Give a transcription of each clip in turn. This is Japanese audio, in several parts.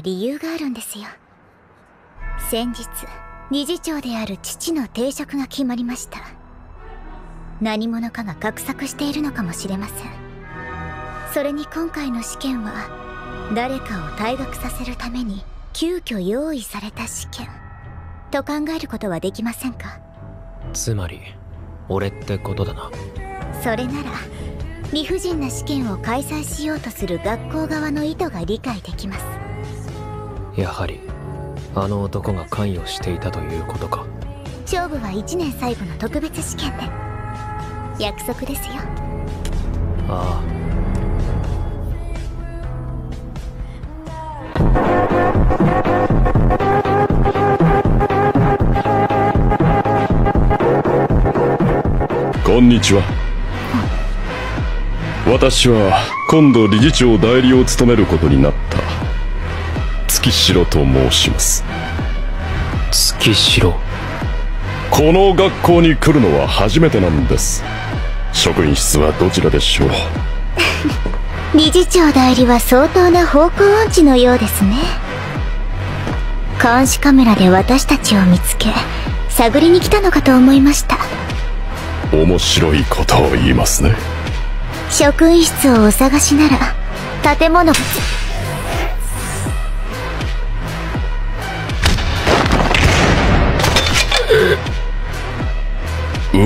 は理由があるんですよ。先日理事長である父の定職が決まりました。何者かが画策しているのかもしれません。それに今回の試験は誰かを退学させるために急遽用意された試験。と考えることはできませんか？つまり俺ってことだな。それなら理不尽な試験を開催しようとする学校側の意図が理解できますやはりあの男が関与していたということか。勝負は1年最後の特別試験で。約束ですよ。あこんにちは。私は今度理事長代理を務めることになった月城と申します。月城。この学校に来るのは初めてなんです。職員室はどちらでしょう？理事長代理は相当な方向音痴のようですね。監視カメラで私たちを見つけ探りに来たのかと思いました。面白いことを言いますね。職員室をお探しなら建物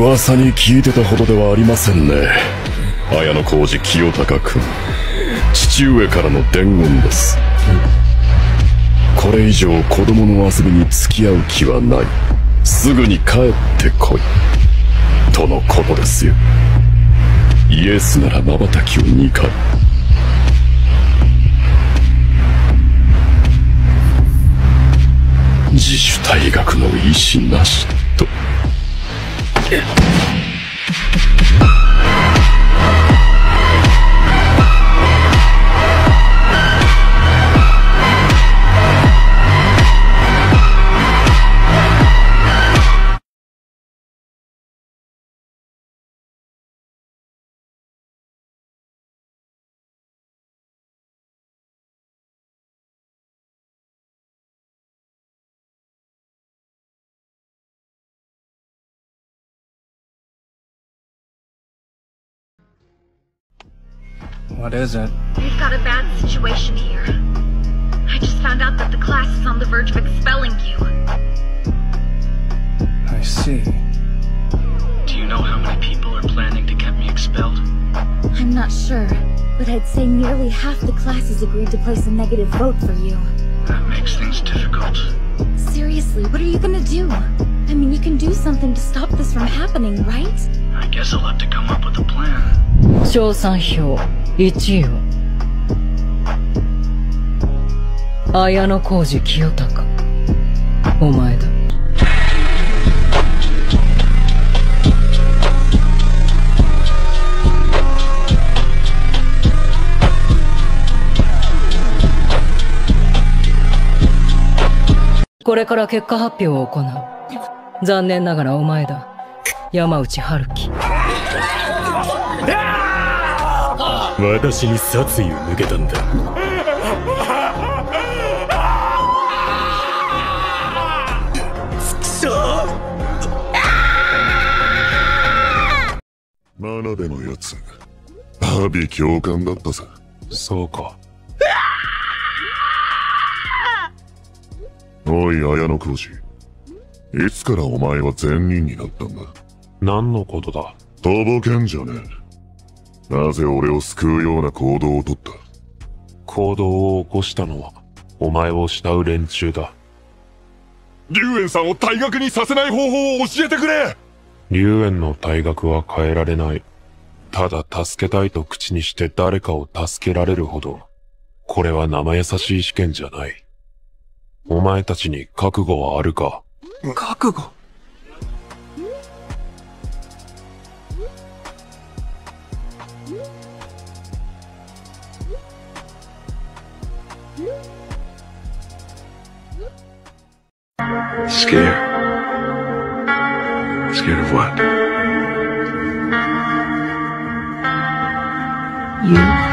噂に聞いてたほどではありませんね。綾小路清隆君父上からの伝言です。これ以上子供の遊びに付き合う気はない。すぐに帰ってこい。とのことですよ。イエスなら瞬きを2回。自主退学の意思なしと「け What is it? We've got a bad situation here. I just found out that the class is on the verge of expelling you. I see. Do you know how many people are planning to get me expelled? I'm not sure, but I'd say nearly half the classes agreed to place a negative vote for you. That makes things difficult. Seriously, what are you gonna do? I mean, you can do something to stop this from happening, right? I guess I'll have to come up with a plan. 賞賛票 1位は綾小路清隆。お前だ。これから結果発表を行う。残念ながらお前だ。山内春樹。私に殺意を向けたんだ。真鍋のやつ阿鼻教官だったさそうか。おい綾小路。いつからお前は善人になったんだ？何のことだ？とぼけんじゃねえなぜ俺を救うような行動をとった？行動を起こしたのはお前を慕う連中だ。龍炎さんを退学にさせない方法を教えてくれ！龍炎の退学は変えられない。ただ助けたいと口にして誰かを助けられるほどこれは生優しい試験じゃない。お前たちに覚悟はあるか？覚悟？Scared. Scared of what? Não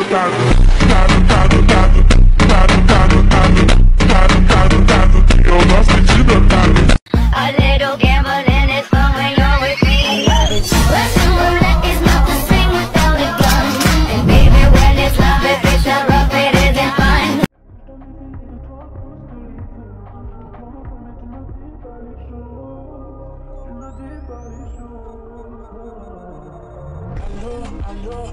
work out. Paro,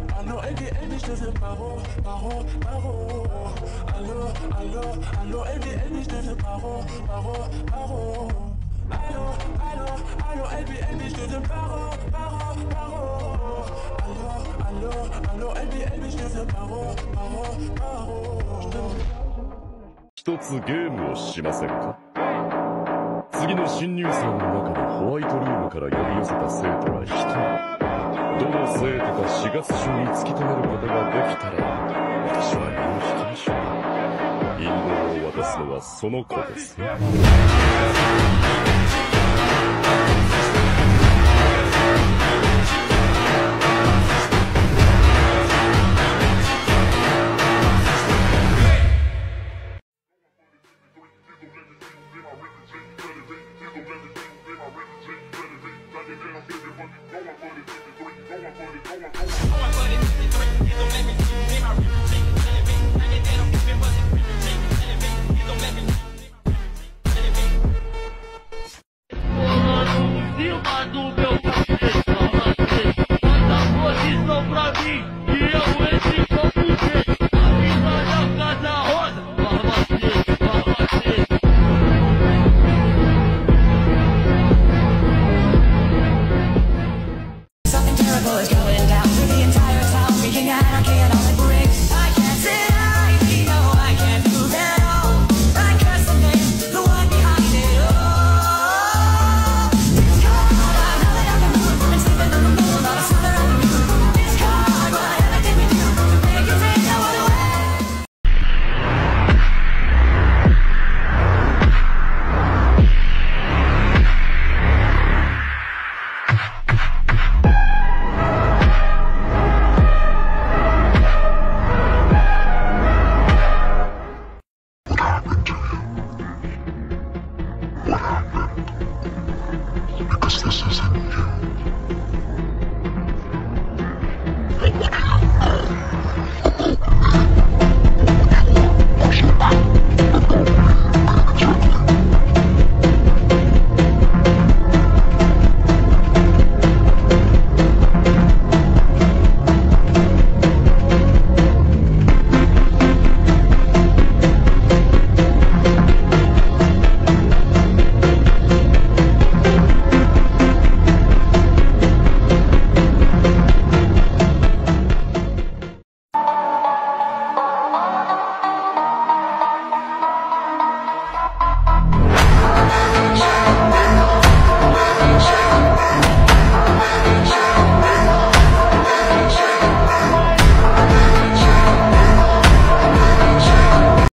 一つゲームをしませんか？次の新入生の中でホワイトルームから呼び寄せた生徒が一人。どの生徒か4月中に突き止めることができたら私は身を引きましょう。陰謀を渡すのはその子です。Because this isn't you.